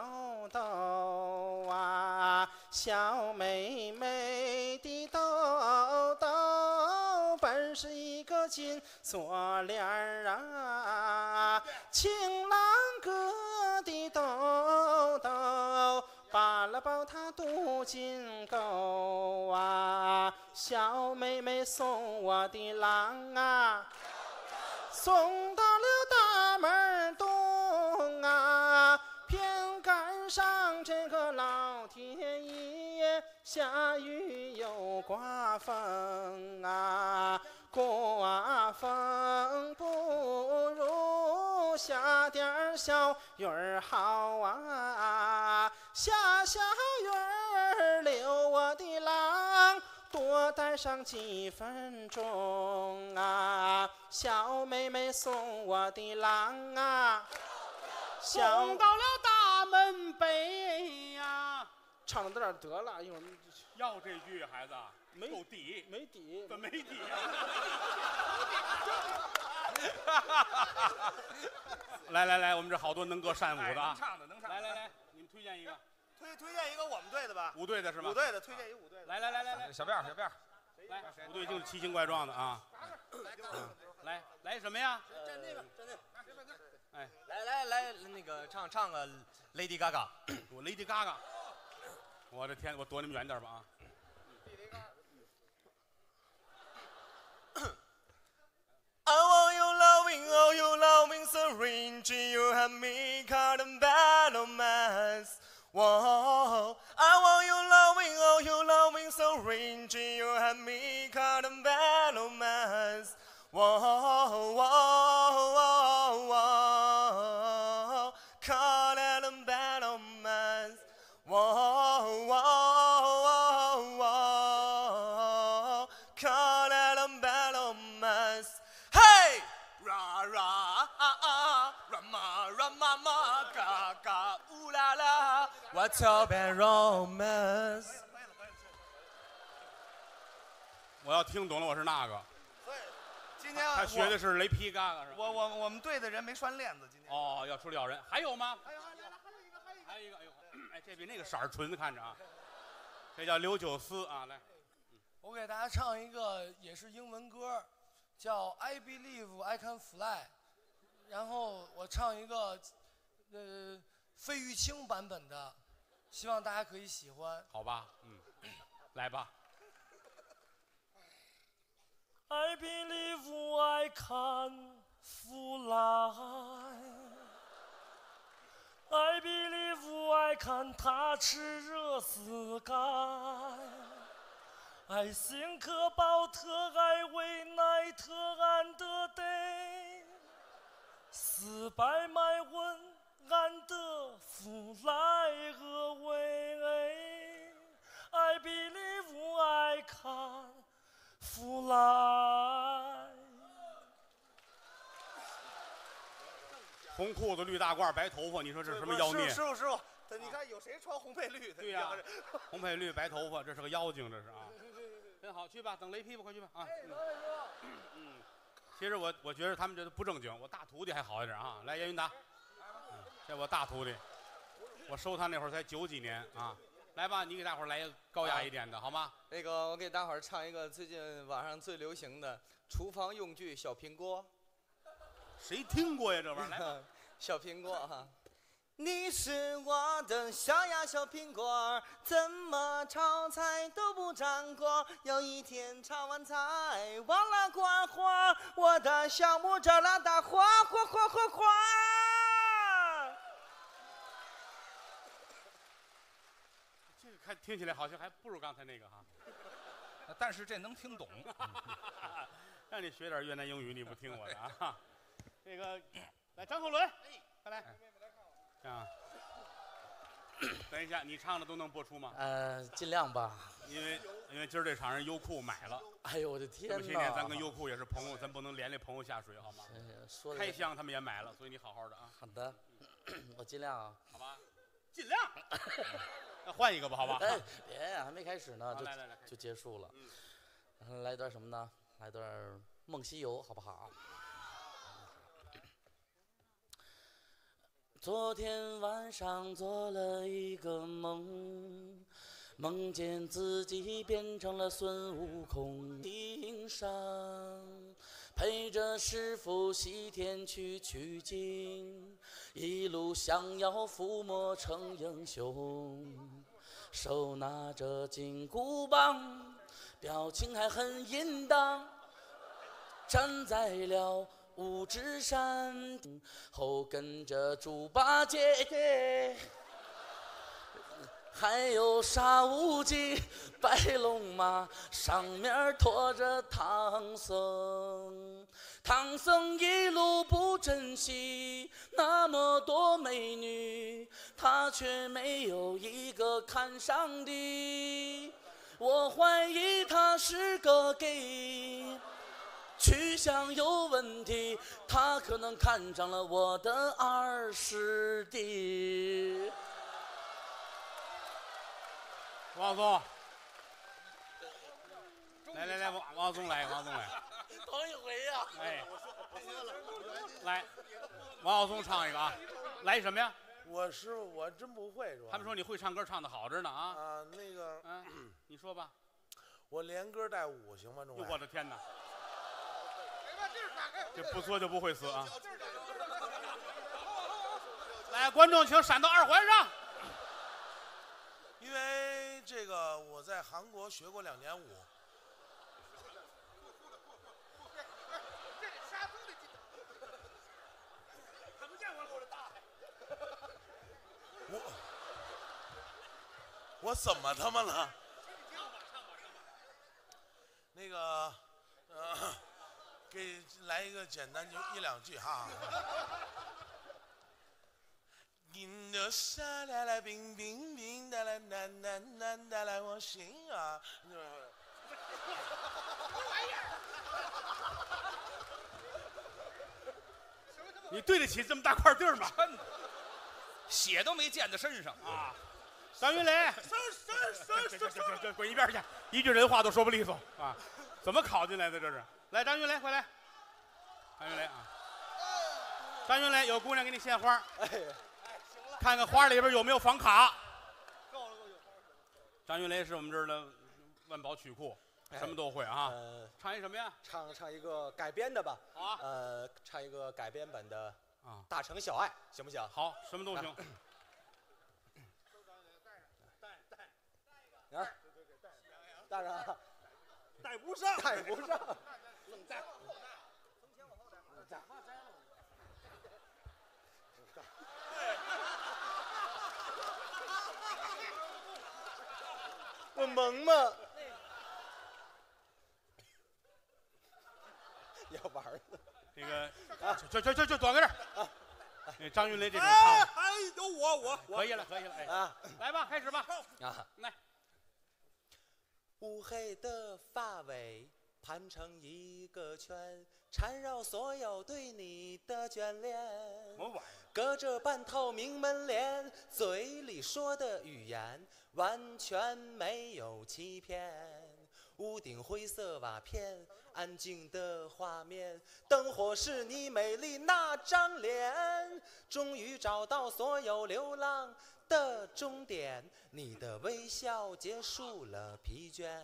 兜啊，小妹妹的兜兜本是一个金锁链儿啊，情郎哥的兜兜，扒了包他镀金钩啊，小妹妹送我的郎啊，送到了大门东上这个老天爷下雨又刮风啊，刮风不如下点小雨好啊，下小雨儿留我的郎。多待上几分钟啊，小妹妹送我的郎啊，小送到了大门北呀。唱到这儿得了，一会儿要这句孩子没有底，没底，怎么没底啊？来来来，我们这好多能歌善舞的啊能！唱的能唱的。来来来，你们推荐一个推推荐一个我们队的吧，五队的是吗五？队的推荐一个五队的。来来来来来小辫儿小辫儿，来，五队就是奇形怪状的啊！来来什么呀？站那边，站那边。哎，来来来，那个唱唱个 Lady Gaga。我 Lady Gaga。我的天，我躲你们远点吧啊！ I want your loving, oh your loving syringe, you have me caught in battle mass. Whoa, I want your loving, oh your loving syringe, you have me caught in battle What's up and romance? 我要听懂了，我是那个。他学的是雷劈嘎嘎是吧？我我我们队的人没拴链子，今天。哦，要出咬人，还有吗？还有，来来，还有一个，还有一个，哎呦，哎，这比那个色儿纯，看着啊，这叫刘九思啊，来，我给大家唱一个也是英文歌，叫《I Believe I Can Fly》，然后我唱一个呃费玉清版本的，希望大家可以喜欢。好吧，嗯，来吧，I believe I can fly. I believe I can touch the sky. I think about every night and day. Spy my wing and fly away. I believe I can fly. 红裤子绿大褂白头发，你说这是什么妖孽师？傅师傅，你看有谁穿红配绿的？对呀、红配绿白头发，这是个妖精，这是啊。真好，去吧，等雷劈吧，快去吧啊。嗯，其实我我觉得他们这都不正经，我大徒弟还好一点啊。来，严云达，这我大徒弟，我收他那会儿才九几年啊。来吧，你给大伙儿来一个高雅一点的，好吗？那个，我给大伙儿唱一个最近网上最流行的厨房用具小苹果。谁听过呀？这玩意儿。小苹果哈。你是我的小呀小苹果，怎么炒菜都不粘锅。有一天炒完菜忘了关火，我的小木着了大火，火火火火。这个看听起来好像还不如刚才那个哈。但是这能听懂。让你学点越南英语，你不听我的啊？这个，来张鹤伦，快来，这样。等一下，你唱的都能播出吗？呃，尽量吧。因为因为今儿这场人优酷买了，哎呦我的天这！么些年咱跟优酷也是朋友，咱不能连累朋友下水，好吗？开箱他们也买了，所以你好好的啊，好的，我尽量啊。好吧？尽量。那换一个吧，好吧？哎，别呀，还没开始呢，就好来来来，就结束了。嗯嗯，来段什么呢？来段《梦西游》，好不好？昨天晚上做了一个梦，梦见自己变成了孙悟空，顶上陪着师傅西天去取经，一路想要伏魔成英雄，手拿着金箍棒，表情还很淫荡，站在了。五指山后跟着猪八戒，还有沙悟净、白龙马，上面驮着唐僧。唐僧一路不珍惜那么多美女，他却没有一个看上的。我怀疑他是个 gay。去向有问题，他可能看上了我的二师弟。王松，来来来，王王松来，王松来，头一回呀、哎，来，王晓松唱一个啊，来什么呀？我师傅我真不会，他们说你会唱歌，唱的好着呢啊，啊，那个嗯，你说吧。我连歌带舞行吗？我的天哪！这不作就不会死啊！来，观众请闪到二环上。因为这个我在韩国学过两年舞，我我怎么他妈了？那个，呃，给来一个简单就一两句哈。银的沙啦啦冰冰冰哒啦难难难哒啦我心啊！你对得起这么大块地儿吗？血都没溅在身上啊！张云雷，这这这这滚一边去！一句人话都说不利索啊！怎么考进来的这是？来，张云雷，快来！张云雷啊！张云雷，有姑娘给你献花，看看花里边有没有房卡。够了，够了张云雷是我们这儿的万宝曲库，什么都会啊！呃，唱一什么呀？唱唱一个改编的吧。好啊！呃，唱一个改编本的啊，《大城小爱》，行不行？好，什么都行。啊，大人，带不上，带不上。愣带。我萌吗？要玩儿呢。这个，就就就就躲在这儿。那张云雷这种哎，唱，还有我我我可以了，可以了，哎，啊来吧，开始吧。啊！来，乌黑的发尾盘成一个圈，缠绕所有对你的眷恋。什么玩意儿？隔着半透明门帘，嘴里说的语言完全没有欺骗。屋顶灰色瓦片，安静的画面，灯火是你美丽那张脸。终于找到所有流浪的终点，你的微笑结束了疲倦。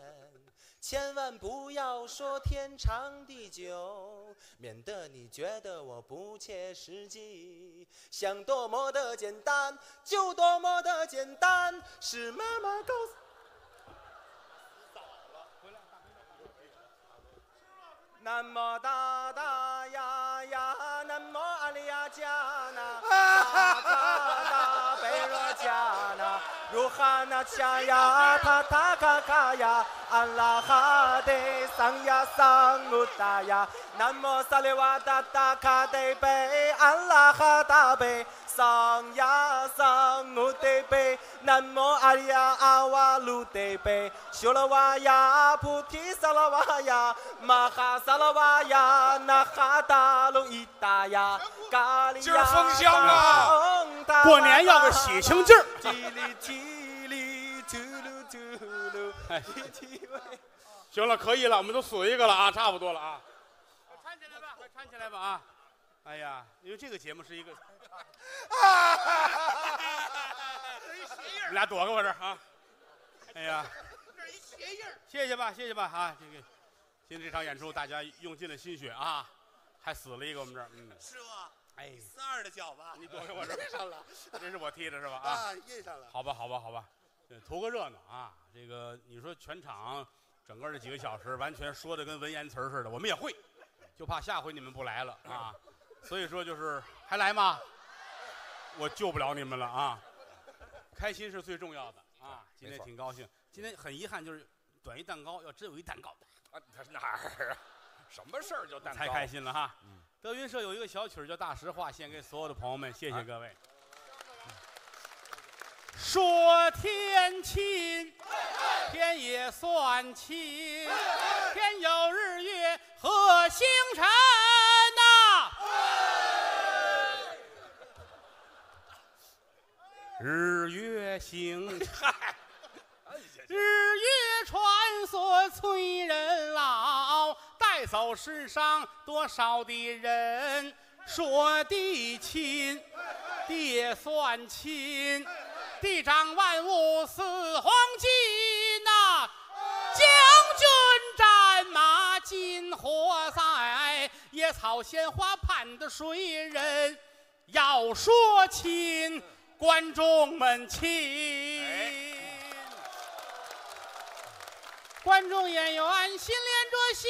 千万不要说天长地久，免得你觉得我不切实际。想多么的简单，就多么的简单，是妈妈告诉。南无大大呀呀，南无阿里呀迦那，如哈那恰呀，塔塔卡卡呀，阿拉哈德桑呀桑乌达呀，南摩萨利哇达达卡的贝，阿拉哈达贝桑呀桑乌的贝，南摩阿里呀阿瓦鲁的贝，修罗哇呀菩提萨罗哇呀，玛哈萨罗哇呀那哈达鲁依达呀，咖喱呀。今儿封箱了。过年要个喜庆劲儿。哎行了，可以了，我们都死一个了啊，差不多了啊。快搀起来吧，快搀起来吧啊！哎呀，因为这个节目是一个，你俩躲开我这儿啊！哎呀，谢谢吧，谢谢吧啊！这个今天这场演出，大家用尽了心血啊，还死了一个我们这儿，嗯，师傅，哎，三二的脚吧，你躲开我这儿印上了，这是我踢的是吧？啊，啊，印上了。好吧，好吧，好吧，呃图个热闹啊！这个你说全场整个这几个小时，完全说的跟文言词儿似的，我们也会，就怕下回你们不来了啊！所以说就是还来吗？我救不了你们了啊！开心是最重要的啊！今天挺高兴，今天很遗憾就是短一蛋糕，要真有一蛋糕啊，他是哪儿啊？什么事儿就蛋糕？太开心了哈。嗯德云社有一个小曲儿叫《大实话》，献给所有的朋友们，谢谢各位。说天亲，天也算亲，天有日月和星辰呐、日月星辰，走世上多少的人。说地亲，地也算亲，地长万物似黄金呐、将军战马金火在，野草鲜花盼的谁人？要说亲，观众们亲。观众演员心连着心、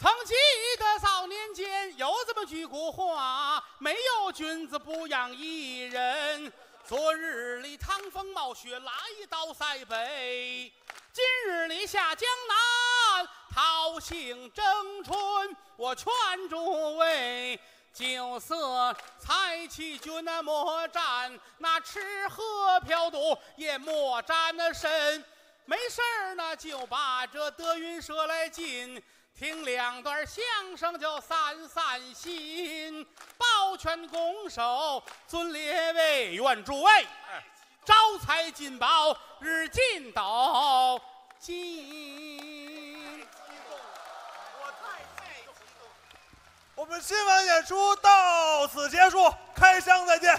曾记得早年间有这么句古话：没有君子不养艺人。昨日里趟风冒雪来到塞北，今日里下江南讨杏争春。我劝诸位。酒色财气君那莫沾，那吃喝嫖赌也莫沾那身。没事儿呢，就把这德云社来进，听两段相声就散散心。抱拳拱手，尊列位，愿诸位招财进宝，日进斗金。我们今晚演出到此结束，开箱再见。